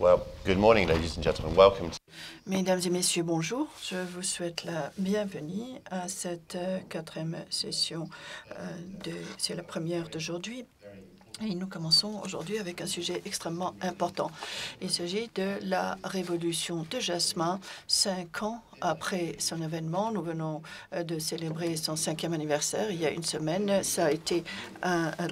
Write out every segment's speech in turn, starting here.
Well, good morning, ladies and gentlemen. Welcome. To Mesdames et messieurs, bonjour. Je vous souhaite la bienvenue à cette euh, quatrième session. Euh, de, C'est la première d'aujourd'hui. Et nous commençons aujourd'hui avec un sujet extrêmement important. Il s'agit de la révolution de Jasmin, cinq ans après son événement. Nous venons euh, de célébrer son cinquième anniversaire il y a une semaine. Ça a été un, un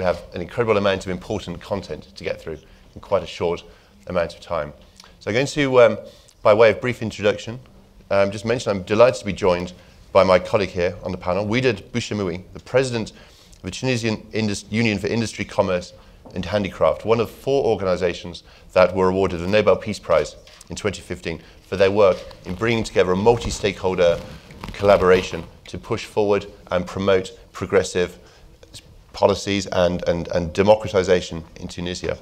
we have an incredible amount of important content to get through in quite a short amount of time. So I'm going to, um, by way of brief introduction, um, just mention I'm delighted to be joined by my colleague here on the panel, Ouided Bouchamaoui, the president of the Tunisian Indus- Union for Industry, Commerce and Handicraft, one of four organizations that were awarded the Nobel Peace Prize in 2015 for their work in bringing together a multi-stakeholder collaboration to push forward and promote progressive policies and, and, and democratization in Tunisia.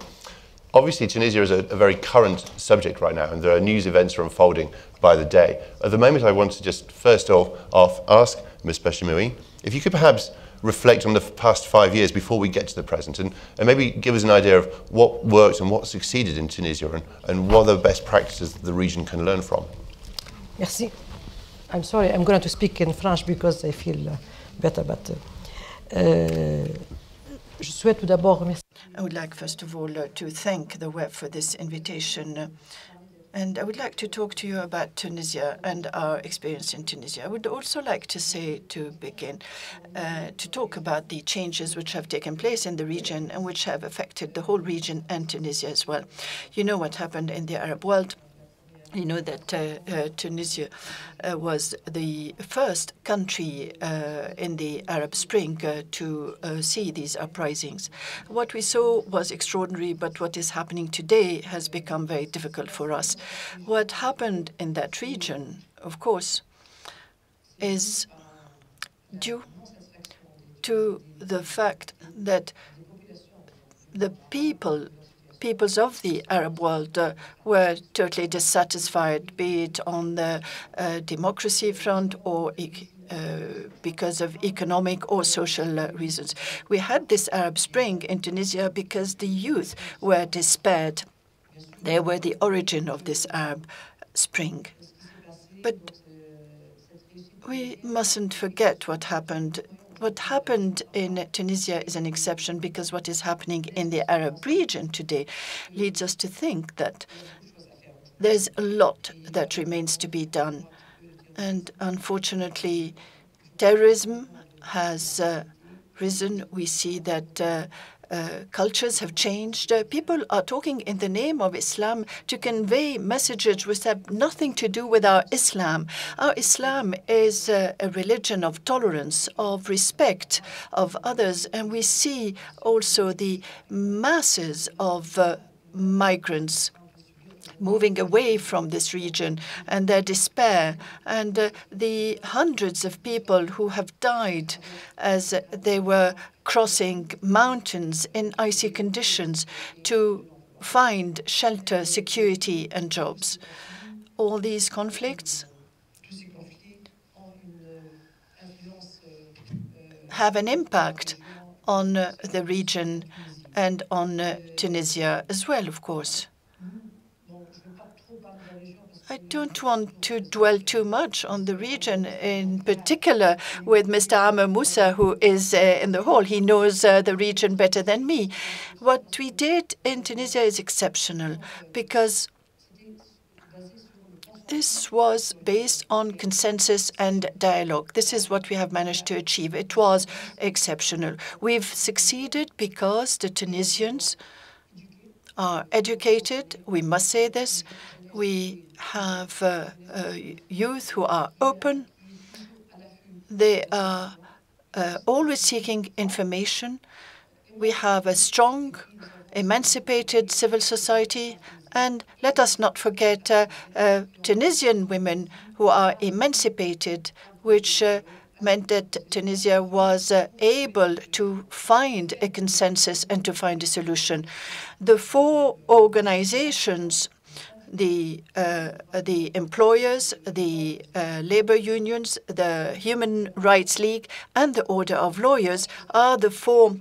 Obviously, Tunisia is a, a, very current subject right now, and there are news events are unfolding by the day. At the moment, I want to just first off, off ask Ms. Bouchamaoui if you could perhaps reflect on the past five years before we get to the present, and, and maybe give us an idea of what worked and what succeeded in Tunisia, and, and what are the best practices the region can learn from. Merci. I'm sorry, I'm going to speak in French because I feel uh, better, but. Uh, je souhaite tout d'abord remercier. I would like, first of all, uh, to thank the WEF for this invitation. And I would like to talk to you about Tunisia and our experience in Tunisia. I would also like to say, to begin, uh, to talk about the changes which have taken place in the region and which have affected the whole region and Tunisia as well. You know what happened in the Arab world. You know that uh, uh, Tunisia uh, was the first country uh, in the Arab Spring uh, to uh, see these uprisings. What we saw was extraordinary, but what is happening today has become very difficult for us. What happened in that region, of course, is due to the fact that the people peoples of the Arab world uh, were totally dissatisfied, be it on the uh, democracy front or uh, because of economic or social uh, reasons. We had this Arab Spring in Tunisia because the youth were despaired. They were the origin of this Arab Spring. But we mustn't forget what happened what happened in Tunisia is an exception because what is happening in the Arab region today leads us to think that there's a lot that remains to be done. And unfortunately, terrorism has uh, risen. We see that uh, uh, cultures have changed. Uh, people are talking in the name of Islam to convey messages which have nothing to do with our Islam. Our Islam is uh, a religion of tolerance, of respect of others, and we see also the masses of uh, migrants moving away from this region and their despair and uh, the hundreds of people who have died as they were crossing mountains in icy conditions to find shelter, security, and jobs. All these conflicts have an impact on uh, the region and on uh, Tunisia as well, of course. I don't want to dwell too much on the region, in particular with Mr. Amr Moussa, who is uh, in the hall. He knows uh, the region better than me. What we did in Tunisia is exceptional because this was based on consensus and dialogue. This is what we have managed to achieve. It was exceptional. We've succeeded because the Tunisians are educated. We must say this. We have uh, uh, youth who are open. They are uh, always seeking information. We have a strong, emancipated civil society. And let us not forget uh, uh, Tunisian women who are emancipated, which uh, meant that Tunisia was able to find a consensus and to find a solution. The four organizations the uh, the employers, the uh, labor unions, the Human Rights League, and the Order of Lawyers are the four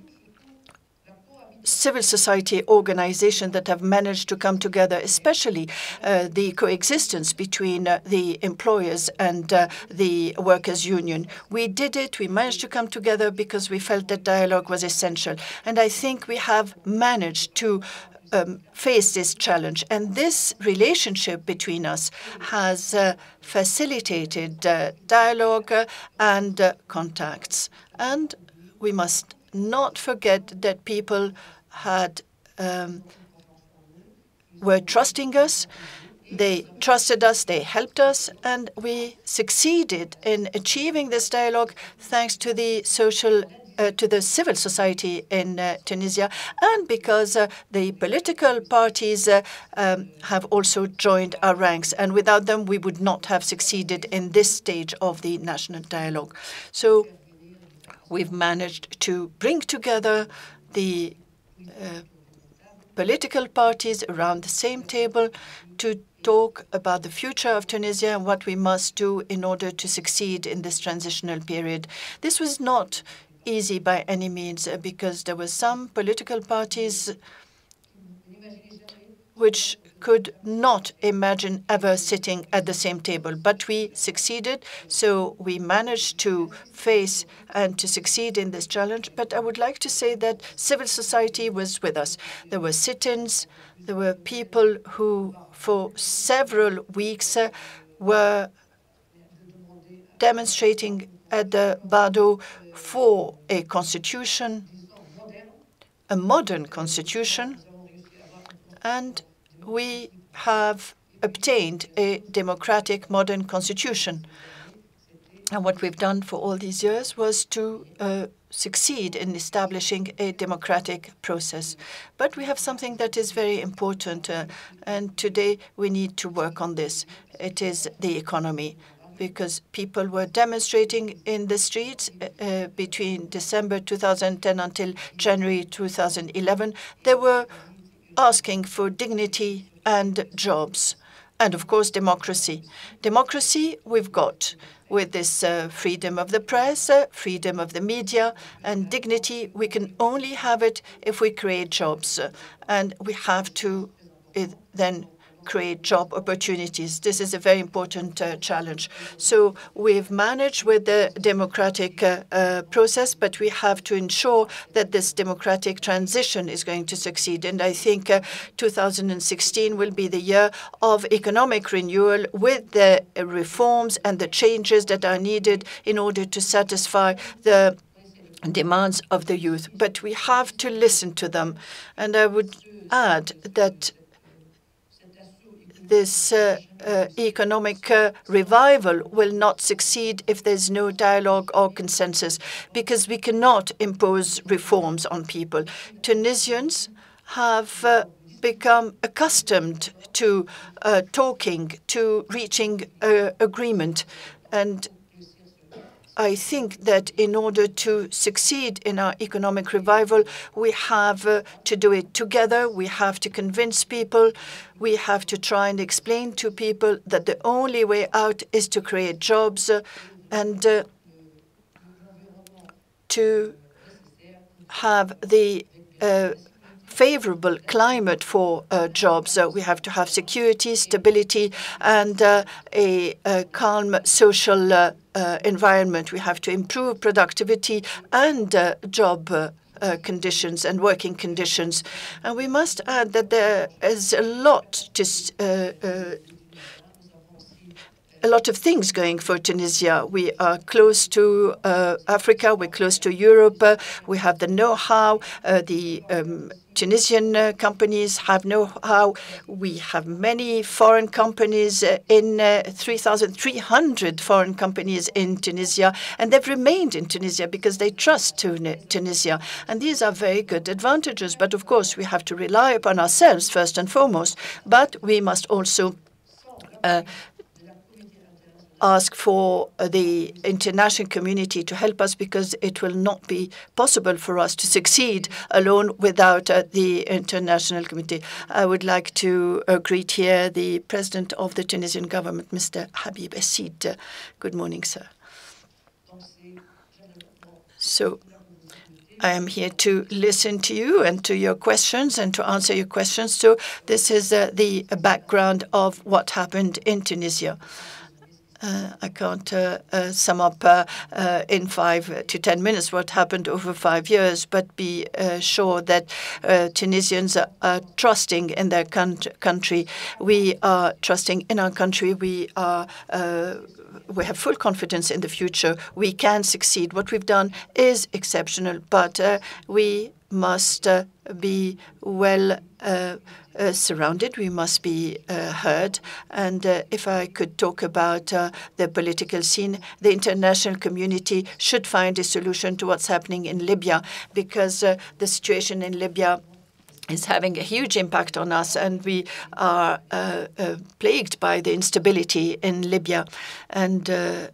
civil society organizations that have managed to come together, especially uh, the coexistence between uh, the employers and uh, the workers' union. We did it, we managed to come together because we felt that dialogue was essential. And I think we have managed to um, face this challenge. And this relationship between us has uh, facilitated uh, dialogue uh, and uh, contacts. And we must not forget that people had um, were trusting us. They trusted us, they helped us, and we succeeded in achieving this dialogue thanks to the social uh, to the civil society in uh, Tunisia, and because uh, the political parties uh, um, have also joined our ranks. And without them, we would not have succeeded in this stage of the national dialogue. So we've managed to bring together the uh, political parties around the same table to talk about the future of Tunisia and what we must do in order to succeed in this transitional period. This was not easy by any means uh, because there were some political parties which could not imagine ever sitting at the same table. But we succeeded, so we managed to face and to succeed in this challenge. But I would like to say that civil society was with us. There were sit-ins, there were people who, for several weeks, uh, were demonstrating at the Bardo for a constitution, a modern constitution, and we have obtained a democratic modern constitution. And what we've done for all these years was to uh, succeed in establishing a democratic process. But we have something that is very important, uh, and today we need to work on this. It is the economy because people were demonstrating in the streets uh, between December 2010 until January 2011. They were asking for dignity and jobs, and of course, democracy. Democracy we've got with this uh, freedom of the press, uh, freedom of the media, and dignity. We can only have it if we create jobs, and we have to uh, then create job opportunities. This is a very important uh, challenge. So we've managed with the democratic uh, uh, process, but we have to ensure that this democratic transition is going to succeed. And I think uh, 2016 will be the year of economic renewal with the reforms and the changes that are needed in order to satisfy the demands of the youth. But we have to listen to them. And I would add that this uh, uh, economic uh, revival will not succeed if there's no dialogue or consensus, because we cannot impose reforms on people. Tunisians have uh, become accustomed to uh, talking, to reaching agreement, and I think that in order to succeed in our economic revival, we have uh, to do it together. We have to convince people. We have to try and explain to people that the only way out is to create jobs uh, and uh, to have the uh, favorable climate for uh, jobs. Uh, we have to have security, stability, and uh, a, a, calm social uh, environment. We have to improve productivity and uh, job conditions and working conditions. And we must add that there is a lot to a lot of things going for Tunisia. We are close to uh, Africa, we're close to Europe, uh, we have the know-how, uh, the um, Tunisian uh, companies have know-how. We have many foreign companies uh, in uh, 3,300 foreign companies in Tunisia, and they've remained in Tunisia because they trust Tunisia. And these are very good advantages. But of course, we have to rely upon ourselves first and foremost. But we must also uh, ask for the international community to help us because it will not be possible for us to succeed alone without uh, the international community. I would like to uh, greet here the president of the Tunisian government, Mr. Habib Essid. Good morning, sir. So I am here to listen to you and to your questions and to answer your questions. So this is uh, the background of what happened in Tunisia. Uh, I can't uh, uh, sum up in five to ten minutes what happened over five years, but be sure that Tunisians are, are, trusting in their country. We are trusting in our country. We are we have full confidence in the future. We can succeed. What we've done is exceptional, but uh, we must uh, be well uh, uh surrounded. We must be heard. And if I could talk about the political scene, the international community should find a solution to what's happening in Libya, because the situation in Libya is having a huge impact on us, and we are uh, uh, plagued by the instability in Libya. And uh,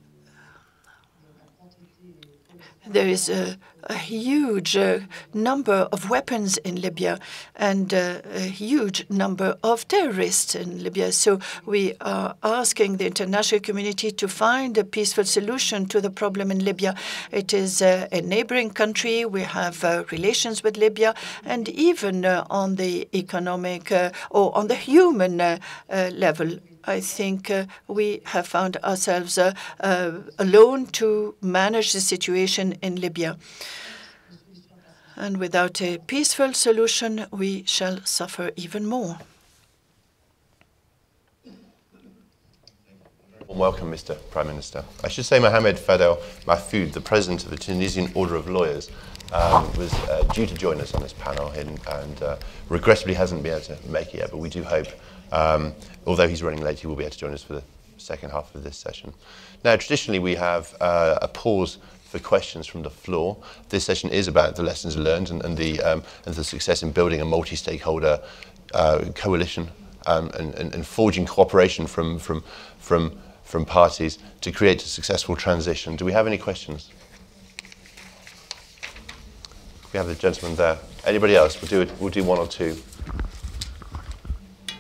there is a a huge uh, number of weapons in Libya and uh, a huge number of terrorists in Libya. So we are asking the international community to find a peaceful solution to the problem in Libya. It is uh, a neighboring country. We have uh, relations with Libya, and even uh, on the economic uh, or on the human level, I think uh, we have found ourselves uh, uh, alone to manage the situation in Libya. And without a peaceful solution, we shall suffer even more. Welcome, Mr. Prime Minister. I should say Mohamed Fadhel Mahfoudh, the president of the Tunisian Order of Lawyers, um, was uh, due to join us on this panel and, and uh, regrettably hasn't been able to make it yet, but we do hope um, although he's running late, he will be able to join us for the second half of this session. Now, traditionally, we have uh, a pause for questions from the floor. This session is about the lessons learned and, and the, um, and the success in building a multi-stakeholder uh, coalition um, and, and, and, forging cooperation from, from, from, from parties to create a successful transition. Do we have any questions? We have the gentleman there. Anybody else? We'll do, it, we'll do one or two.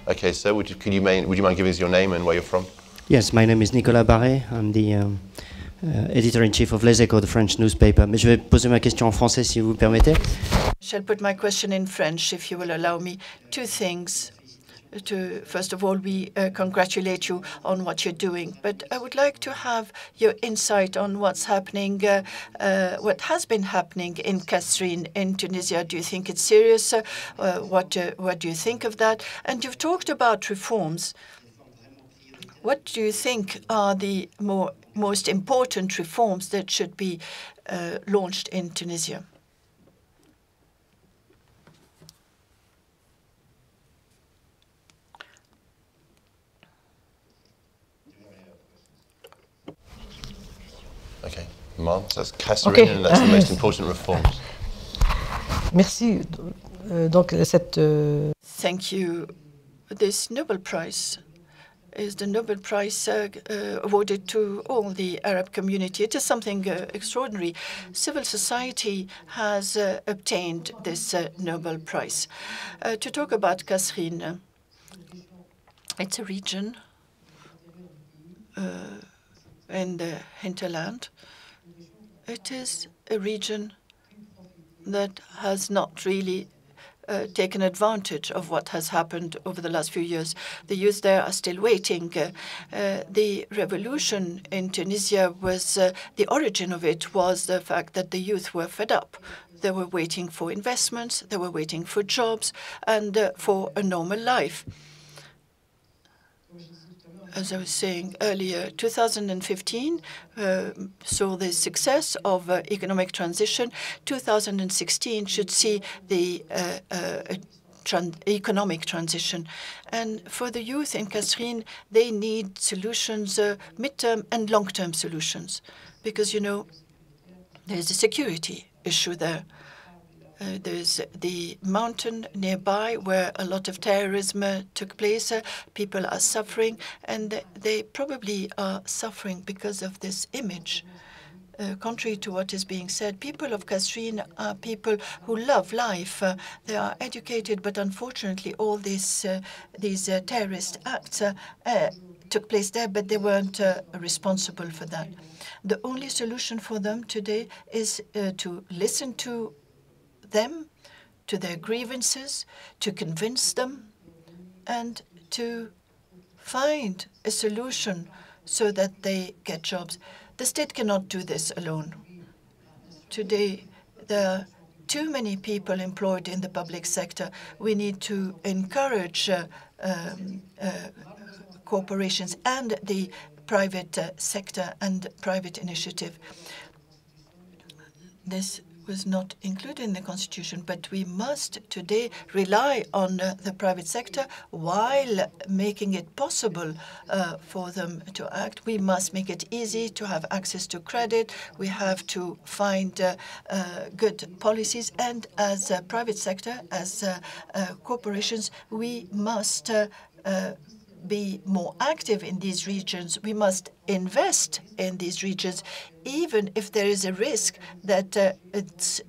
Okay, so would you, could you main, would you mind giving us your name and where you're from? Yes, my name is Nicolas Barré. I'm the um, uh, editor-in-chief of Les Echos, the French newspaper. Mais je vais poser ma question en français si vous le permettez. Shall put my question in French if you will allow me. Two things to first of all, we uh, congratulate you on what you're doing. But I would like to have your insight on what's happening, uh, uh, what has been happening in Kasserine in Tunisia. Do you think it's serious? Uh, uh, what uh, what do you think of that? And you've talked about reforms. What do you think are the more most important reforms that should be launched in Tunisia? Okay, that's Kasserine, okay. and that's the most important reforms. Merci. Euh, donc cette. Euh... Thank you. This Nobel Prize is the Nobel Prize uh, uh, awarded to all the Arab community. It is something uh, extraordinary. Civil society has uh, obtained this uh, Nobel Prize. Uh, to talk about Kasserine, it's a region in the hinterland. It is a region that has not really uh, taken advantage of what has happened over the last few years. The youth there are still waiting. Uh, uh, the revolution in Tunisia was uh, the origin of it was the fact that the youth were fed up. They were waiting for investments, they were waiting for jobs, and uh, for a normal life as I was saying earlier, 2015 uh, saw the success of uh, economic transition. 2016 should see the uh, uh tran economic transition. And for the youth in Kasserine, they need solutions, uh, midterm and long-term solutions, because, you know, there's a security issue there. Uh, there's the mountain nearby where a lot of terrorism uh, took place. Uh, people are suffering, and they probably are suffering because of this image. Uh, contrary to what is being said, people of Kasserine are people who love life. Uh, they are educated, but unfortunately, all these uh, these terrorist acts took place there, but they weren't responsible for that. The only solution for them today is to listen to them, to their grievances, to convince them, and to find a solution so that they get jobs. The state cannot do this alone. Today, there are too many people employed in the public sector. We need to encourage uh, um, uh, corporations and the private uh, sector and private initiative. This was not included in the constitution, but we must today rely on uh, the private sector while making it possible uh, for them to act. We must make it easy to have access to credit. We have to find uh, uh good policies, and as a private sector, as uh, uh, corporations, we must be more active in these regions. We must invest in these regions, even if there is a risk that uh,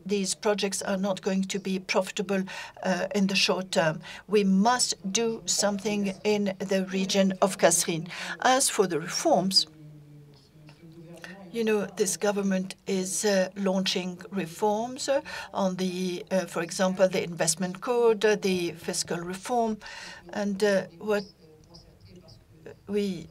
these projects are not going to be profitable uh, in the short term. We must do something in the region of Kasserine. As for the reforms, you know, this government is uh, launching reforms on the, uh, for example, the investment code, the fiscal reform, and uh, what we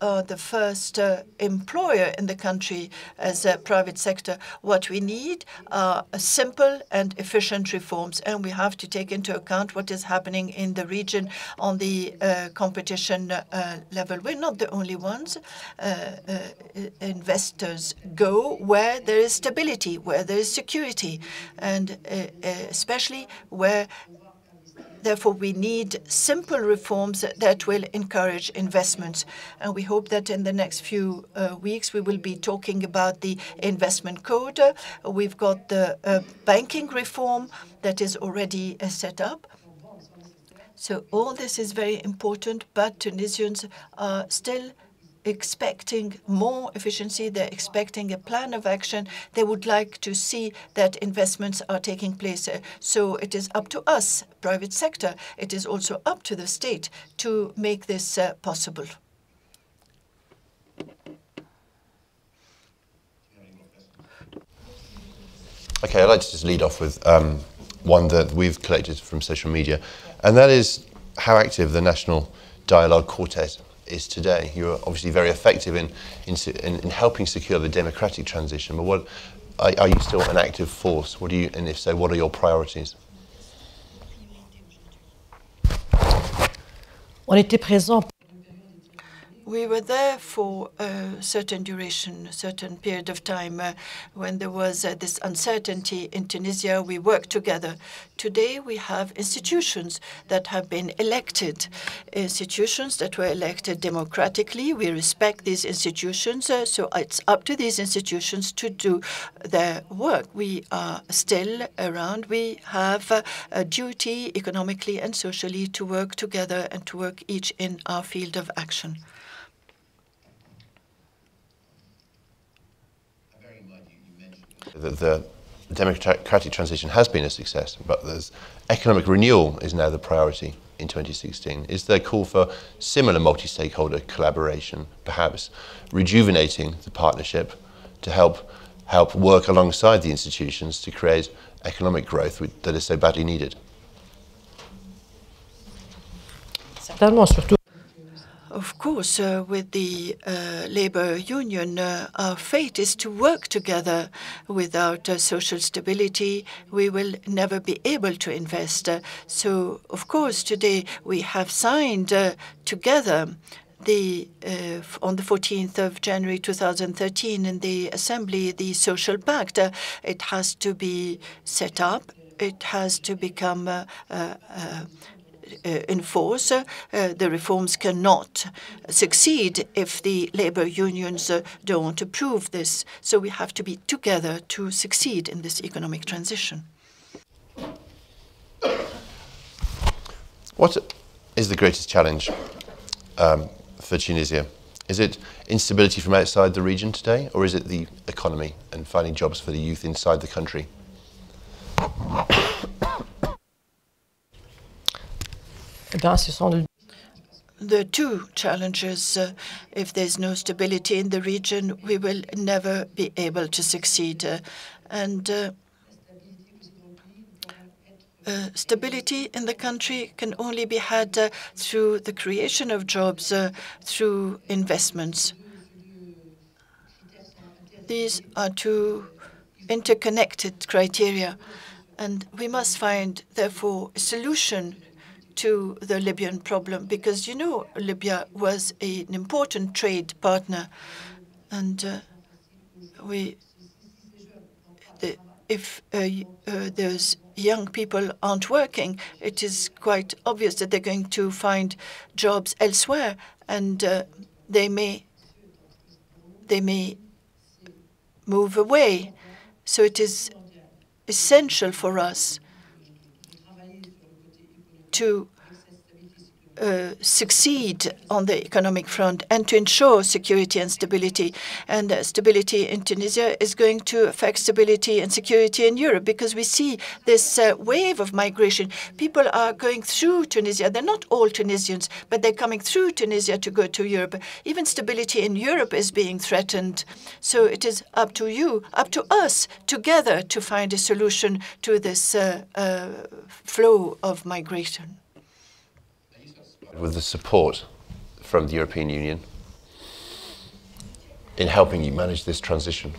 are the first uh, employer in the country as a private sector. What we need are simple and efficient reforms, and we have to take into account what is happening in the region on the uh, competition uh, level. We're not the only ones. Uh, uh, investors go where there is stability, where there is security, and uh, especially where Therefore, we need simple reforms that will encourage investments. And we hope that in the next few uh, weeks, we will be talking about the investment code. We've got the uh, banking reform that is already uh, set up. So all this is very important, but Tunisians are still expecting more efficiency. They're expecting a plan of action. They would like to see that investments are taking place. So it is up to us, private sector. It is also up to the state to make this uh, possible. Okay, I'd like to just lead off with um, one that we've collected from social media, and that is how active the National Dialogue Quartet is today. You're obviously very effective in, in, in helping secure the democratic transition, but what, are, are, you still an active force? What do you, and if so, what are your priorities? On était présent we were there for a certain duration, a certain period of time. Uh, when there was uh, this uncertainty in Tunisia, we worked together. Today, we have institutions that have been elected, institutions that were elected democratically. We respect these institutions, uh, so it's up to these institutions to do their work. We are still around. We have uh, a duty economically and socially to work together and to work each in our field of action. That the democratic transition has been a success, but there's economic renewal is now the priority in 2016. Is there a call for similar multi-stakeholder collaboration, perhaps rejuvenating the partnership to help help work alongside the institutions to create economic growth that is so badly needed? Course, uh, with the uh, labor union, uh, our fate is to work together. Without uh, social stability, we will never be able to invest. Uh, so, of course, today we have signed together the uh, on the 14th of January 2013 in the Assembly the Social Pact. Uh, it has to be set up. It has to become uh, enforce. Uh, the reforms cannot succeed if the labor unions uh, don't approve this. So we have to be together to succeed in this economic transition. What is the greatest challenge um, for Tunisia? Is it instability from outside the region today, or is it the economy and finding jobs for the youth inside the country? The two challenges. Uh, if there's no stability in the region, we will never be able to succeed. Uh, and uh, uh, stability in the country can only be had uh, through the creation of jobs, uh, through investments. These are two interconnected criteria, and we must find, therefore, a solution to the Libyan problem because, you know, Libya was a, an important trade partner, and uh, we the, if uh, uh, those young people aren't working, it is quite obvious that they're going to find jobs elsewhere, and uh, they may they may move away. So it is essential for us to uh, succeed on the economic front and to ensure security and stability. And uh, stability in Tunisia is going to affect stability and security in Europe because we see this uh, wave of migration. People are going through Tunisia. They're not all Tunisians, but they're coming through Tunisia to go to Europe. Even stability in Europe is being threatened. So it is up to you, up to us together to find a solution to this uh, uh, flow of migration with the support from the European Union in helping you manage this transition?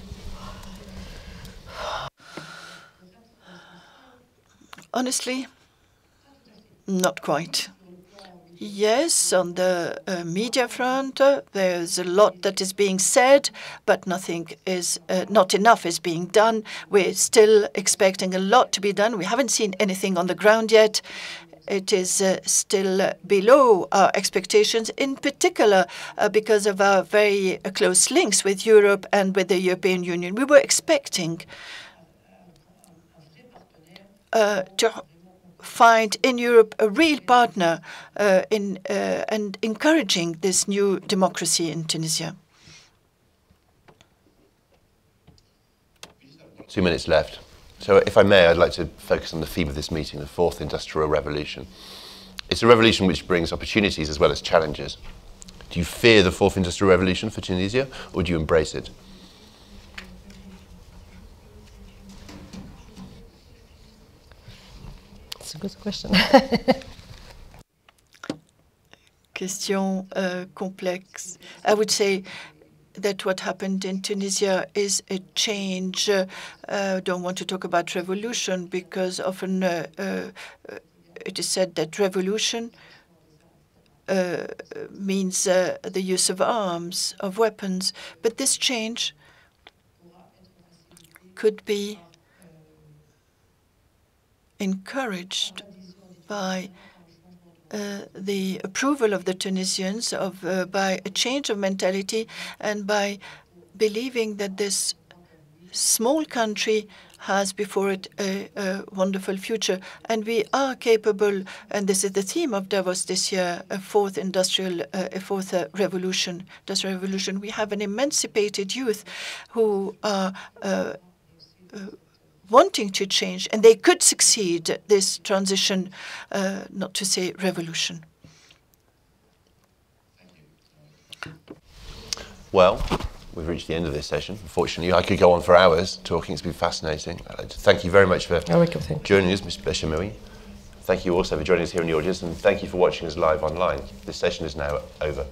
Honestly, not quite. Yes, on the uh, media front, uh, there's a lot that is being said, but nothing is, uh, not enough is being done. We're still expecting a lot to be done. We haven't seen anything on the ground yet it is uh, still below our expectations, in particular uh, because of our very close links with Europe and with the European Union. We were expecting uh, to find in Europe a real partner in and encouraging this new democracy in Tunisia. Two minutes left. So, if I may, I'd like to focus on the theme of this meeting, the fourth industrial revolution. It's a revolution which brings opportunities as well as challenges. Do you fear the fourth industrial revolution for Tunisia, or do you embrace it? It's a good question. Question uh, complex. I would say that what happened in Tunisia is a change. I uh, don't want to talk about revolution because often uh, uh, it is said that revolution uh, means uh, the use of arms, of weapons. But this change could be encouraged by uh, the approval of the Tunisians of uh, by a change of mentality and by believing that this small country has before it a, a, wonderful future. And we are capable, and this is the theme of Davos this year, a fourth industrial, uh, a fourth uh, revolution, industrial revolution. We have an emancipated youth who are uh, wanting to change, and they could succeed this transition, uh, not to say revolution. Well, we've reached the end of this session. Unfortunately, I could go on for hours talking. It's been fascinating. Uh, thank you very much for joining us, Ms. Bouchamaoui. Thank you also for joining us here in the audience, and thank you for watching us live online. This session is now over.